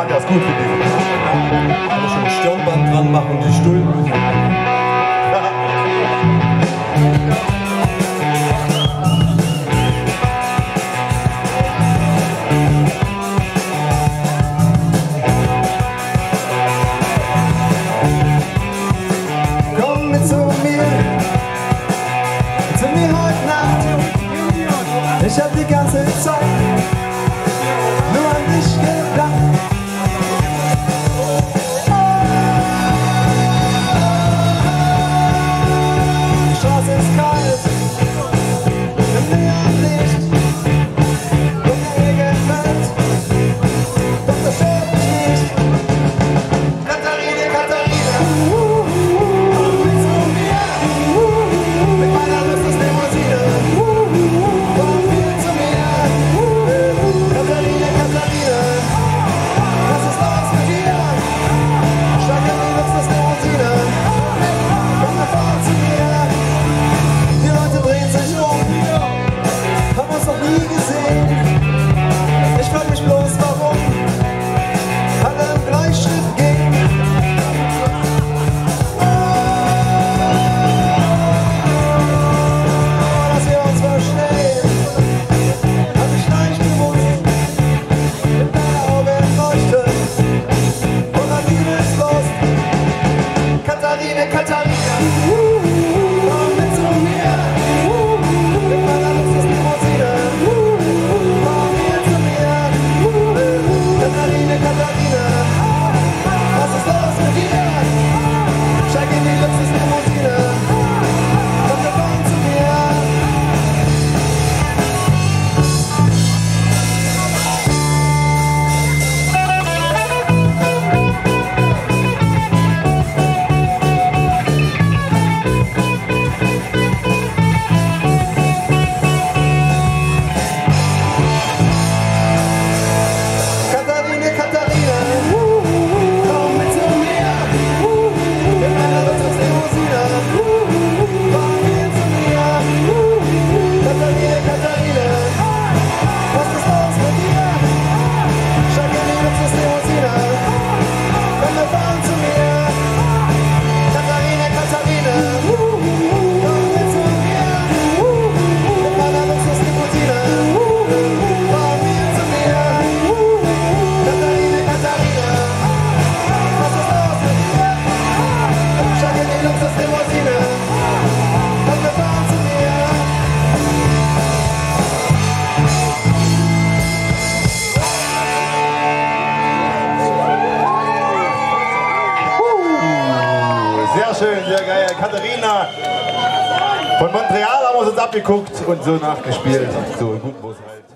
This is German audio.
mag ist gut für dich. Kann ich ein Stirnband dran machen und die Stuhl. Ich hab die ganze Zeit Sehr schön, sehr geil. Katharina von Montreal haben wir uns abgeguckt und so nachgespielt. So, gut, wo halt.